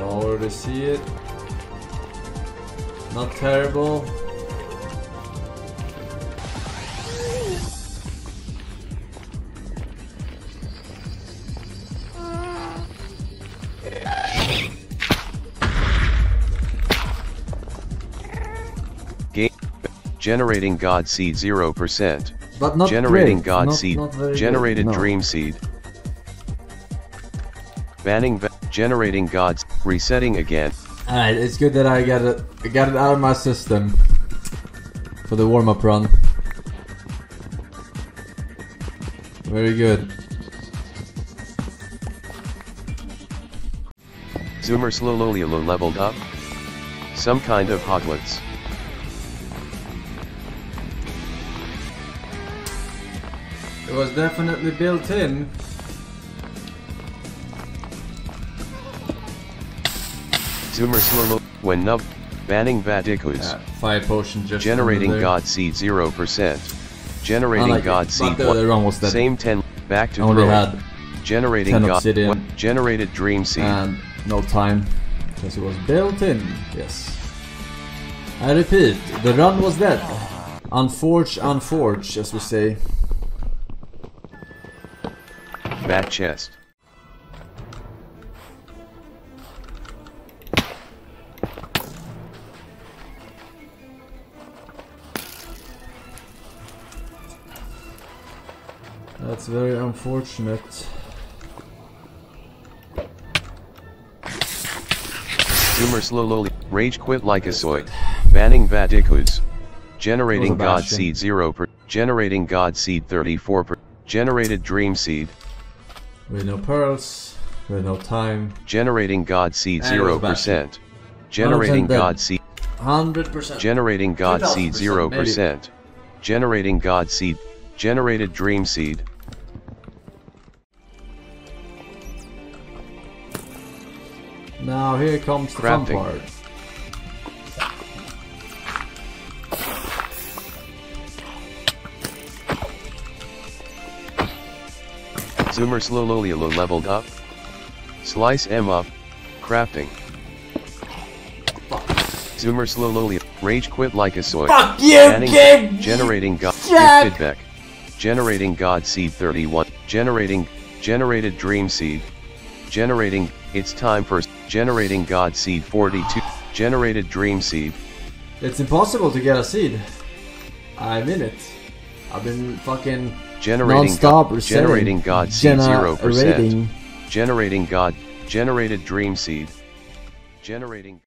I already see it. Not terrible. Generating God Seed 0%. But not Generating great. God not, Seed. not very good, Generated no. Dream Seed. Banning. Generating Gods. Resetting again. Alright, it's good that I got it I got it out of my system for the warm-up run. Very good. Zoomer Slowloliolo leveled up. Some kind of Hogwarts. It was definitely built in. Zoomer Slowlo. When nub. Banning Vatikus. Yeah, fire potion just Generating. God Seed 0%. Generating like God it, Seed the uh, one was dead. Same 10. Back to only Generating 10 God. obsidian. what- Generated Dream Seed. and no time because it was built in. Yes. I repeat, the run was dead. Unforge, unforge, as we say. Bat chest. That's very unfortunate. Zoomer Slowloli. Rage quit like a soy. Banning Vatikus. Generating God. Seed 0 per. Generating God Seed 34 per. Generated Dream Seed. With no pearls, with no time. Generating God Seed And it was 0%. Generating. God Seed. 100%. Generating God Seed 0%. Generating God Seed. Generated Dream Seed. Now here comes the Crafting. fun part. Zoomer Slowloliolo leveled up. Slice M up. Crafting. Zoomer Slowloli. Rage quit like a soy. Fuck you, kid! Generating God. Gifted Generating God Seed 31. Generating. Generated Dream Seed. Generating. It's time for. Generating God Seed 42. Generated Dream Seed. It's impossible to get a seed. I'm in it. I've been fucking Generating non-stop God. Generating God Seed 0%. generating. Generating God. Generated Dream Seed. Generating.